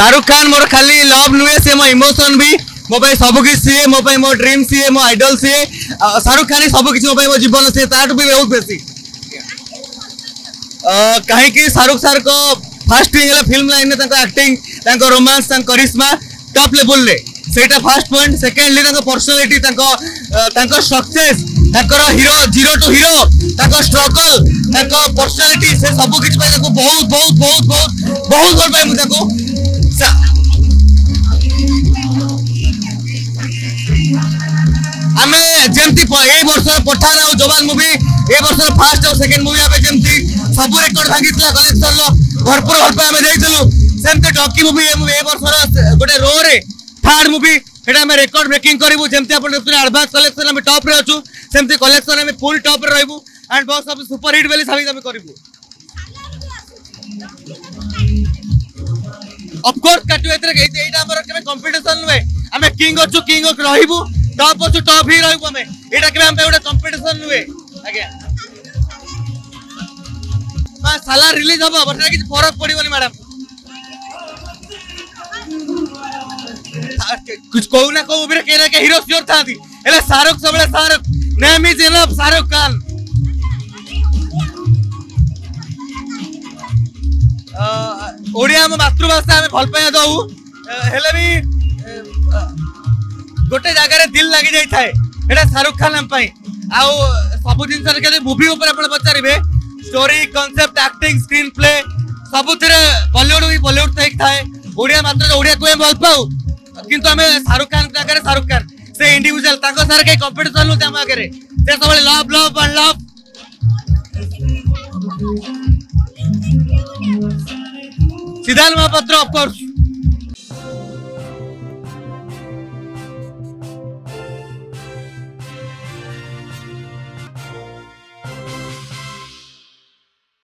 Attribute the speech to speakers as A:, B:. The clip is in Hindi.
A: शाहरुख खान मोर खाली लव नुए सी मो इमोशन भी मो सबकि सीए मो मो ड्रीम सीए मो आइडल सीए शाहरुख खान ही सबकि मो मो जीवन सीए ता भी बहुत बेस कहीं शाहरुख सार फास्ट है फिल्म लाइन में आक्टिंग रोमांस करिश्मा टप लेवल से first point secondly personality success hero zero to hero struggle personality से सबकि बहुत बहुत बहुत बहुत बहुत भर पाए ଯେମିତି ଏଇ ବର୍ଷର ପଠାଣ ଆଉ ଯବାନ ମୁଭି ଏ ବର୍ଷର ଫାର୍ଷ୍ଟ ଆଉ ସେକେଣ୍ଡ ମୁଭି ଆମେ ଯେମିତି ସବୁ ରେକର୍ଡ ଭାଙ୍ଗିଥିଲା କଲେକ୍ସନର ଭରପୁର ଭଲ ପାଇ ଆମେ ଯାଇଥିଲୁ ସେମିତି ଡକି ମୁଭି ଏ ବର୍ଷର ଗୋଟେ ରୋରେ ଥାର୍ଡ ମୁଭି সেটা আমি রেকর্ড ব্রেকিং করবু যেমন আপনার দেখুন আডভান্স কলেকশন আমি টপরে অছু সেমতি কলেকশন আমি ফুল টপরে রহবু and box office super hit বলে সাবিত আমি করবু অফকোর্স কাটু এতে এইটা আমার কেবে কম্পিটিশন নুহে আমি কিং অছু কিং রহবু टॉप अच्छे टॉप ही रहूँ कमें इड़ा क्या हम पे उड़े साला रिलीज हुआ बट ना किस फॉरवर्ड मैडम कुछ कोई ना कोई उबिर केरा के हीरोस जोर था थी इले सारों के सबले सारों नेमी जिन्ना सारों कान ओड़िया में मास्टर बास्ता हमें फल पे आ भी गोटे जगार दिल लगी जाए शाहरुख खान आउ सब जिन मुवी पचारे story concept acting screenplay सब बलीउड भी बलीउड तो थाए ओडिया मात्र ओडिया को भल पाऊ कि शाहरुख खान जगह शाहरुख खान से इंडिजुआल सारे कहीं कंपिटन नुत आगे से सब लव लव लव सिद्धांत महापात्र अफकोर्स